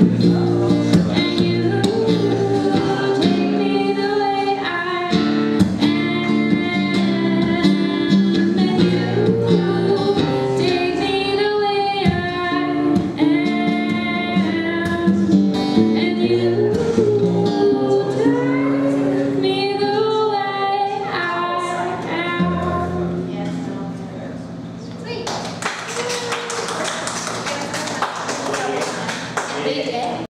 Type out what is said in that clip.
Amén. Big